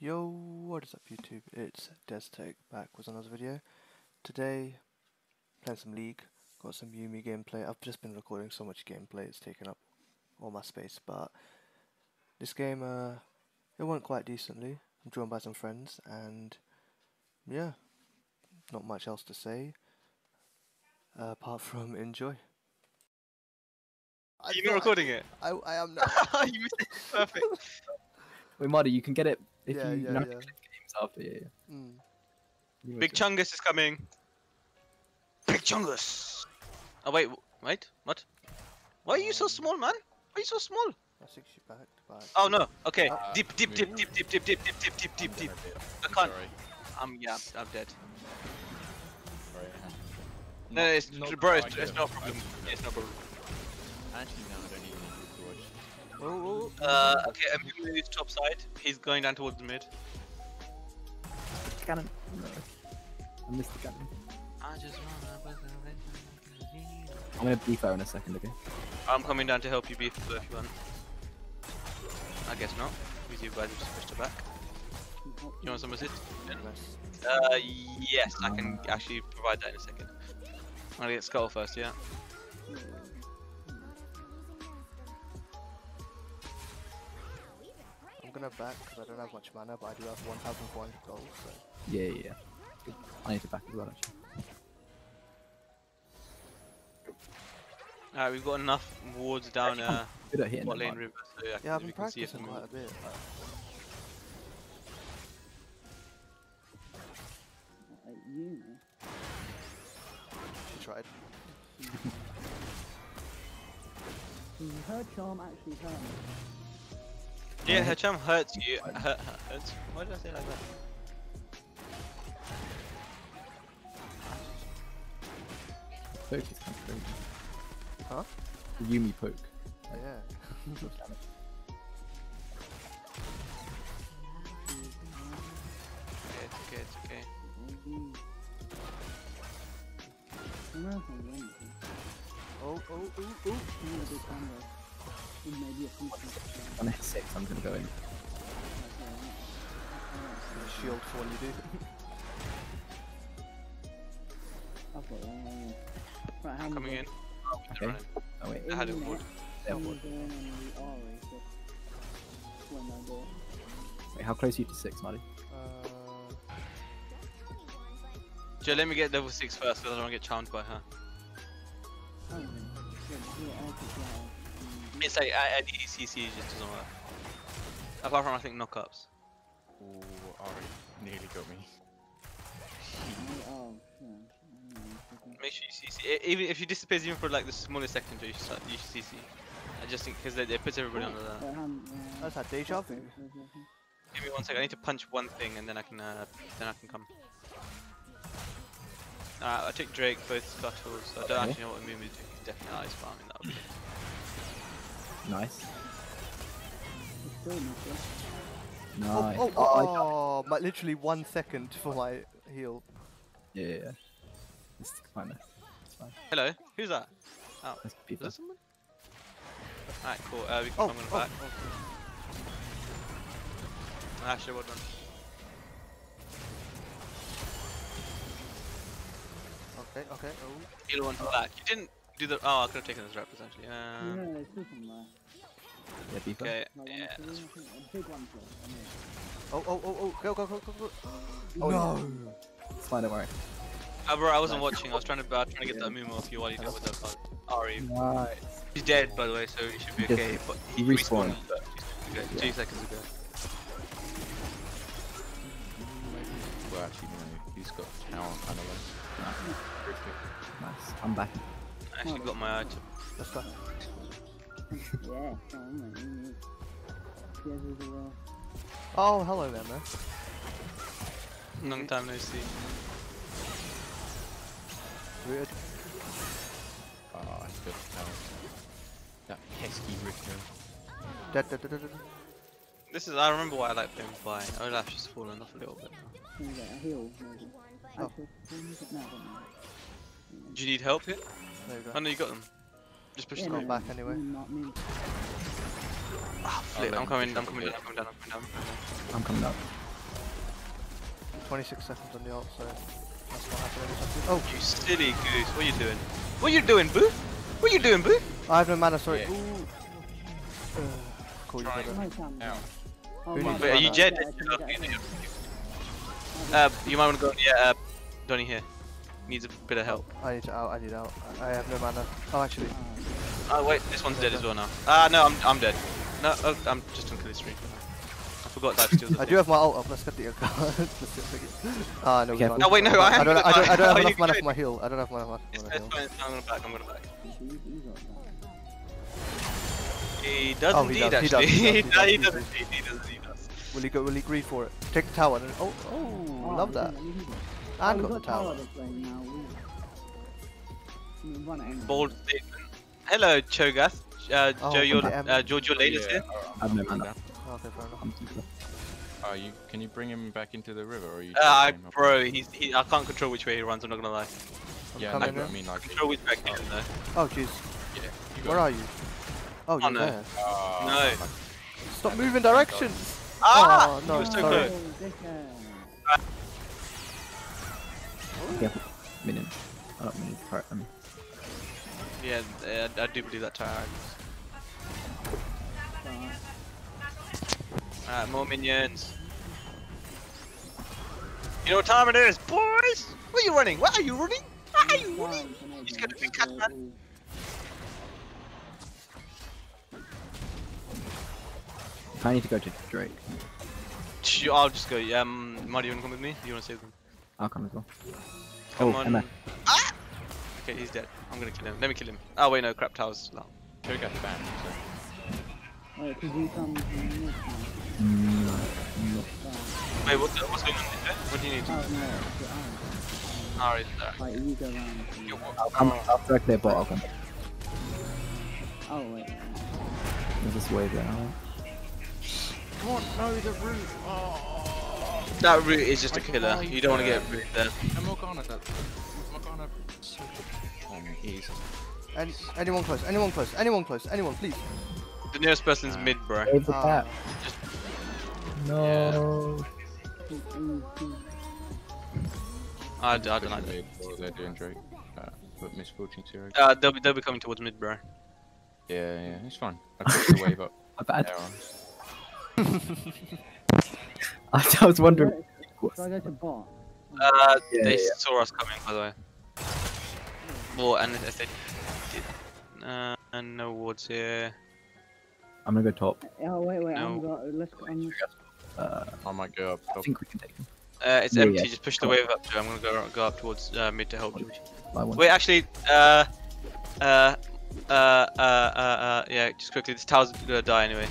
Yo, what is up YouTube? It's Deztekc back with another video. Today, playing some League, got some Yuumi gameplay. I've just been recording so much gameplay, it's taken up all my space, but this game, uh, it went quite decently. I'm joined by some friends, and yeah, not much else to say, uh, apart from enjoy. Are you not recording it? I, I am now. you missed it. Perfect. Wait, Marty, you can get it if Yeah, you yeah, know yeah. games after. Yeah, yeah. Mm. Big will Chungus is coming. Big Chungus. Oh wait, wait, what? Why are you so Um, small, man? Why are you so small? I think she backed, but Oh no. Okay. Uh, dip, dip, dip, dip, dip, dip, dip, dip, dip, dip, dip, dip. I can't. I'm yeah. I'm dead. No, it's bro. It's, it's no problem. It's no problem. Actually, no, Uh, okay. I'm moving to top side. He's going down towards the mid. Cannon. No. I missed the cannon. I just wanna. I'm gonna beef her in a second, okay? I'm coming down to help you beef so if you want. I guess not. Because you guys have pushed her back. You want some assist? nice. Uh, yes, I can actually provide that in a second. I'm gonna get Skull first, yeah? I'm gonna back because I don't have much mana, but I do have 1,400 gold, so Yeah, yeah, yeah. Good. I need to back as well, actually. Alright, we've got enough wards down uh, Good at hitting bot lane river, so yeah, yeah, I've been can see if practicing quite a bit. Like, you. she tried. Her charm actually hurt me. Yeah, her charm hurts you. Hurt, hurts. Why did I say like that? Poke is kind of crazy. Huh? The Yuumi poke. Oh yeah. Okay, it's okay, it's okay. I know if I'm wrong. Oh, oh, oh, oh. On hit six, I'm gonna go in. Shield for when you do. Okay, um, right, how I'm coming in. Oh, Okay. running. Oh wait, I had it ward. there, I'm what? going on the Ahri, just when I go. Wait, how close are you to six, Marty? Uh, Joe, let me get level 6 first because I don't want to get charmed by her. It's like at any CC it just doesn't work. Apart from I think knockups. Ooh, Ahri nearly got me. Yeah. Make sure you CC. Even if she disappears even for like the smallest second, you should, start, you should CC. I just think because it puts everybody under that. But, that's had deja vu. Give me one second. I need to punch one thing and then I can uh, then I can come. Alright, I took Drake both scuttles. I don't Okay. actually know what Mumu is doing. He's definitely ice farming. That would be. Nice. It's still missing. Oh, Nice. oh, I- oh, my, literally one second for my heal. yeah, yeah, yeah. It's fine. there. It's fine. Hello, who's that? Oh, That's is people. that someone? Alright, cool. Uh, we can Oh, come on oh, back. oh. Actually, well done. Okay, okay, oh. Heal one back. You didn't do the. Oh, I could have taken this rep essentially. Uh, No, there's two from there. Yeah, beeper. okay, yeah. one, That's two, I think a big one for I mean. Oh, oh, oh, oh, go, go, go, go, go. Oh, no! It's fine, don't worry. Uh, bro, I wasn't watching. I was trying to, uh, trying to get that Mumu off you while you deal with that card. Ahri. Nice. He's dead, by the way, so he should be He just- okay. But he respawned. but he's. Yeah. Two seconds ago. Well, actually, no, he's got tower kind of like. Nice. I'm back actually got my item. That's fine. yeah, Oh, hello there, man. Long time no see. Weird. Oh, I spilled the tower. That pesky Richter. Da, da, da, this is, I remember why I like playing by. Olaf's oh, just fallen off a little bit Oh. Do you need help here? There you go. I know you got them. Just push Yeah, them no, back anyway. Not me. Ah, flip. let I'm coming. I'm up a coming down. I'm coming down. I'm coming down. I'm coming up. 26 seconds on the ult, so that's not happening. Oh, You silly goose. What are you doing? What are you doing, boo? What are you doing, boo? I have no mana, sorry. Yeah. Ooh. Uh, cool, you Try got it. My camera. Now. Oh, Who my needs Wait, are you mana? Jed? Yeah, I can get it. Uh, you might want to go. Yeah, uh, Donny here. Needs a bit of help. I need to out, I need out. I I have no mana. Oh, actually, Oh wait, this one's dead as well now. Ah no, I'm I'm dead. No, oh, I'm just on kill stream. I forgot dive steals. I do have my ult up. Let's get the Let's get the- Ah, no, we No, wait, no, I I don't, haven't I don't, I don't have enough mana you for my heal. I don't have mana for It's, my it's heal. fine. I'm gonna back. I'm gonna back. You- you got that. He does Oh, he indeed, he does, actually. he He does, does, he he does, does. He does. He does. Will he go? Will he greed for it? Take the tower. And, oh, oh, Oh, love that. Yeah, you can go. And Oh, got the tower. this now. We- we run. Bold statement. Hello, Cho'Gath. Uh, Oh, Joe, your, okay, uh, George, your latest here. I have no mana. Oh, okay, fair enough. I'm too slow. Oh, you can you bring him back into the river, or are you? Uh, taking bro, he's he, I can't control which way he runs. I'm not gonna lie. I'm Yeah, no, coming but I in. mean like. Control which way I can though. Oh, jeez. Yeah. Where are you? Oh, you're no. there. Oh, No. Stop moving directions. Ah! Oh, he no, was so sorry. good. Careful. Minion. I don't mean to hurt them. Yeah, uh, I do believe that. But- Alright, more minions. You know what time it is, boys? Where are you running? Where are you running? Where are you running? He's gonna be cut, man. I need to go to Drake. I'll just go. Um, Marty, you wanna come with me? You wanna save them? I'll come as well. Come oh, on. Emma. Ah! Okay, he's dead. I'm gonna kill him. Let me kill him. Oh wait, no, crap towers. No. Cho'Gath banned. So. Wait, could you come from this one? Mm, no, Wait, what, what's going on there? What do you need? Oh, no, it's your arm. Alright, alright. Like, you go around. Yo, what- I'll come after I clear bot. I'll come. Oh, wait. There's this wave there. That route is just a killer. You don't want to get root there. And Morgana, that Morgana. So on easy. Any, anyone close? Anyone close? Anyone close? Anyone, please. The nearest person's mid, bro. Wave the Ah. cap. No. I, I don't like that. They- What they're doing, Drake. Uh, but Miss Fortune zero. Uh, they'll be they'll be coming towards mid, bro. Yeah, yeah, it's fine. I pushed the wave up. My bad. There. I was wondering. Should I go to bot? Uh, Yeah, they yeah, yeah. saw us coming, by the way. Well, and if they did, uh, and no wards here. I'm gonna go top. Oh, wait, wait. I'm No. go, let's go. I'm, Uh, I might go up Top. I think we can take him. Uh, it's Yeah, empty. yeah. Just push the wave up. Joe. I'm gonna go go up towards uh, mid to help George. I. Wait, actually, uh, uh, uh, uh, uh, uh, yeah. Just quickly, this tower's gonna die anyway.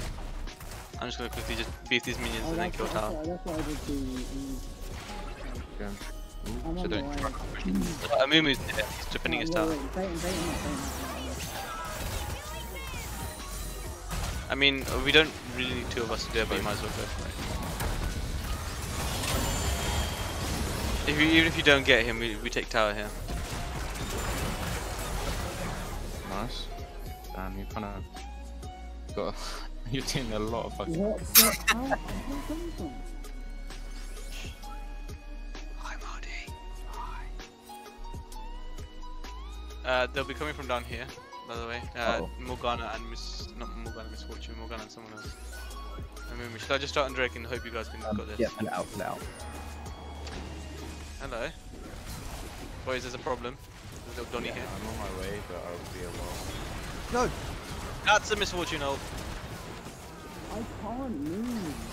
I'm just gonna quickly just beat these minions oh, and then kill tower. that's, what, I did to. Um, Ooh, so don't try to. Uh, there. He's defending his tower. I mean, we don't really need two of us to do it, but you might as well go for it. If you, even if you don't get him, we, we take tower here. Nice. Damn, you kind of got. You're doing a lot of fucking. What? What? That? Hi, Marty. Hi. Uh, they'll be coming from down here, by the way. Uh, Uh-oh. Morgana and Miss, not Morgana, Miss Fortune, Morgana and someone else. I mean, should I just start on Drake and hope you guys can Um, got this? yeah, pull it out, pull out. Hello. Boys, there's a problem. There's a little Donny Yeah, here. I'm on my way, but I'll be a while. No. That's a Miss Fortune, old. I can't move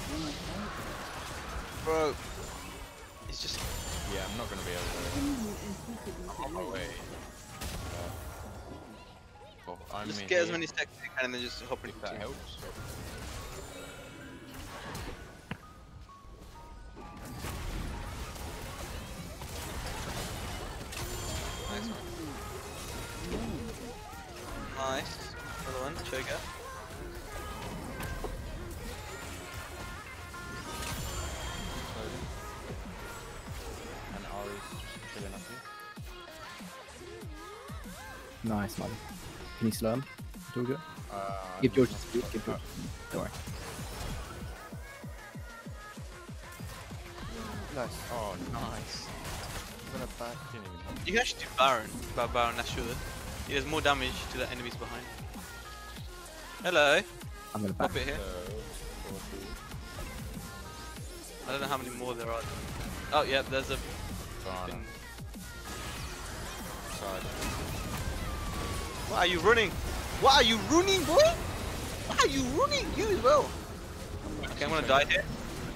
when I fight. Bro. It's just. Yeah, I'm not gonna be able to. I'm on my way. Uh, well, I'm Just in get as many stacks as you can and then just hop into If that helps. Nice one. Nice. Another one, Choga. Nice, man. Can you slow him? Told you. Uh, Give George not- speed. Give George. Don't worry. Nice. Oh, nice. I'm gonna back. Didn't even help. You can actually do Baron. About Baron Nashula. He does more damage to the enemies behind. Hello. I'm gonna back. Pop it here. So, I don't know how many more there are. Oh yeah, there's a Diana, side. Why are you running? Why are you running, boy? Why are you running? You as well. Okay, I'm gonna die here.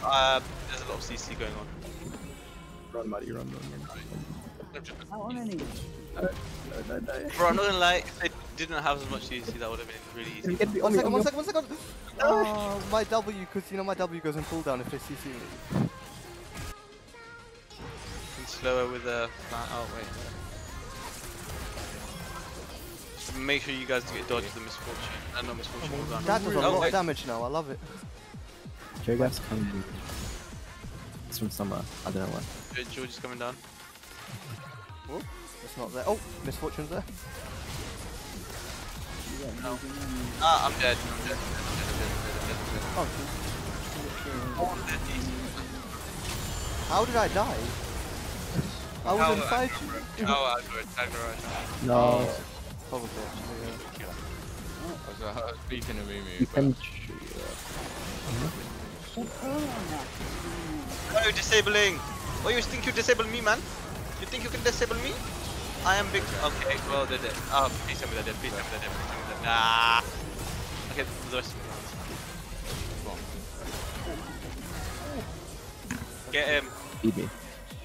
Uh, there's a lot of CC going on. Run, buddy, run, run, run. Out on any. No, no, no. Bro, I'm not gonna lie. If they didn't have as much CC, that would have been really easy. get me One on me, second, on one me? second, one second. Oh, my W, because you know my W goes in cooldown if they CC me. And slower with the. Oh wait. So make sure you guys get dodge the Miss Fortune. Uh, not Miss Fortune. hold on. That does a lot of wait. damage now, I love it. Cho'Gath's coming. It's from somewhere. I don't know where. George- George is coming down. It's not there. Oh, Miss Fortune's there. You got anything on you? Ah, I'm dead. I'm dead. I'm dead. I'm dead. I'm dead. I'm dead. Oh, Oh, I'm dead. how did I die? I was How- inside you. Oh, I got attacked right. No. Probably actually, yeah. I was, uh, I was beating a Moo You but can. Oh, disabling! What you think you disable me, man? You think you can disable me? I am big. Okay, well they're dead. Oh, please tell me they're dead. Please tell me they're dead. Please tell me they're dead. Nah. Okay, the rest. Get him. Feed me.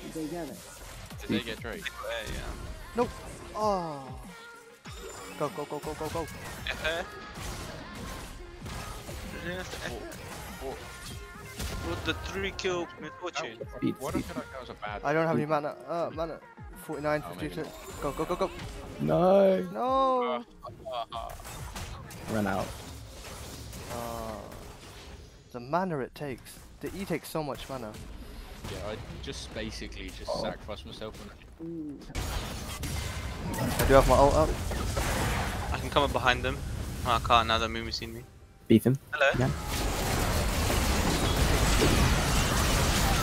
Did they get it? did they get Drake? Uh, yeah. No. Oh. Go, go, go, go, go, go. FR. Yes, What, With the three kill Miss Fortune. Feed. what feed. that was a bad I don't have any mana. Uh, mana. 49, Oh, 52. Go, go, go, go. No. No. Run out. Uh, the mana it takes. The E takes so much mana. Yeah, I just basically just Oh. sacrificed myself and Ooh. I do have my ult up. I can come up behind them. Oh, I can't now that Mumi's seen me. Beat him. Hello. Yeah.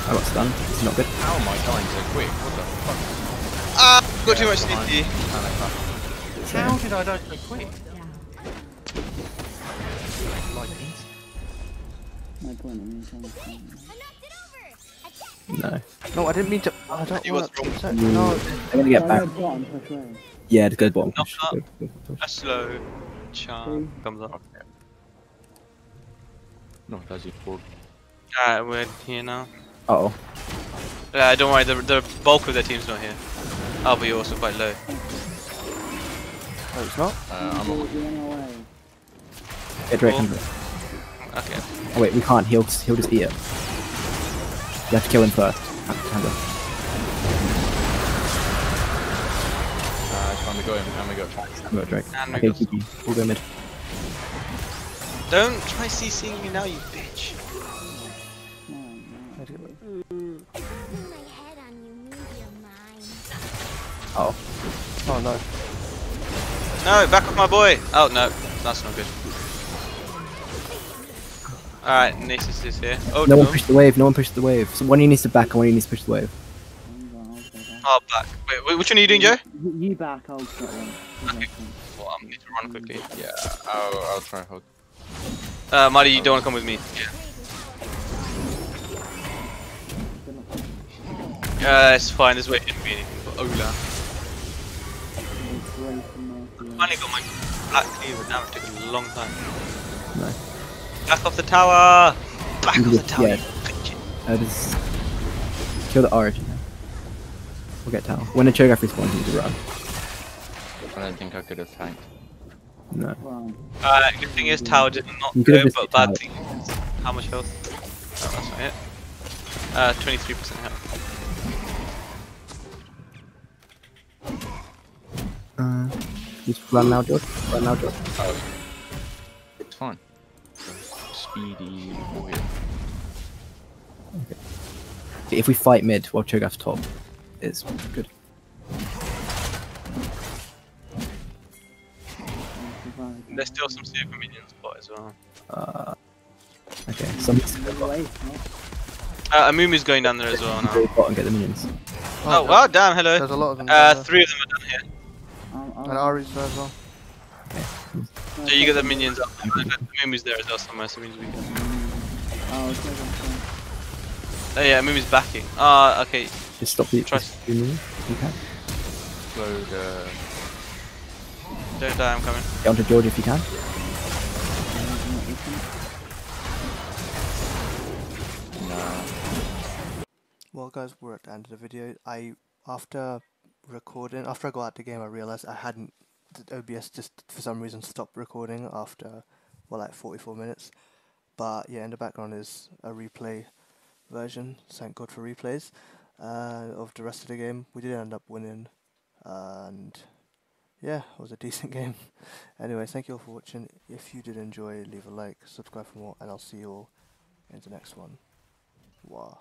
I got stunned. It's not good. How am I dying so quick? What the fuck? Ah, got too much behind. CC. How did I die so quick? Like My point, I mean, something. No. No, I didn't mean to. I don't He was want to. wrong. No. I'm gonna get Oh, back. red bottom, push away. Yeah, just go bottom. Knock up. Go, go, push. A slow charm comes up. No, does he fall? Alright, we're here now. Uh oh. Uh, don't worry, the, the bulk of their team's not here. Oh, but you're also quite low. No, it's not. Uh, I'm We're a, running away. Get Drake Cool. under it. Okay. Oh wait, we can't. He'll he'll just eat it. You have to kill him first. Handle. uh, time to go in, time to go. Handle Drake. And we Okay, got keep you. We'll go mid. Don't try CCing me now, you bitch. No, no. Where'd it okay. my head on you, move your mind. Oh. Oh no. No, back off my boy. Oh, no. That's not good. Alright, Nasus is here. Oh, No no. one pushed the wave. No one pushed the wave. So one of you needs to back, and one of you needs to push the wave. I'm gone, I'll back. Oh, back. Wait, wait, which one are you doing, Joe? You- You back, I'll get one. Okay. Well, I need to run quickly. Yeah, I'll, I'll try and hold. Uh, Marty, you don't want to come with me. Yeah. Uh, it's fine. This way shouldn't be anything but Ola. Finally got my black cleaver. Damn, it took a long time. No. Back off the tower! Back off the tower, yeah. you bitch. Uh, this... Kill the origin. We'll get tower. When the Cho'Gath respawns, you need to run. I don't think I could have tanked. No. Uh, good thing is tower did not You go, but bad tower. thing is how much health? Oh, that's not it. Uh, 23% health. Uh, just run now, George. Run now, George. Oh, it's fine. Speedy warrior. If we fight mid while Cho'Gath's top, it's good. There's still some super minions spot as well. Uh, okay, some needs to go bot. Away, no? Uh, Amumu's going down there as well now. Go bot and get the minions. Oh, well, damn, hello. There's a lot of them. Uh, three of them are down here. I'll, I'll, And Ahri's there as well. So you get the minions up. The Amumu's there as well somewhere, so it means we can. I'll. Oh yeah, Amumu's backing. Ah, okay. Just stop the Trust. just do minions if you can. Don't die, I'm coming. Get onto George if you can. Nah. Well, guys, we're at the end of the video. I after recording, after I got out the game, I realized I hadn't. OBS just for some reason stopped recording after, well, like 44 minutes. But yeah, in the background is a replay version. Thank God for replays uh, of the rest of the game. We did end up winning, and yeah, it was a decent game. anyway, thank you all for watching. If you did enjoy, leave a like, subscribe for more, and I'll see you all in the next one. Wow.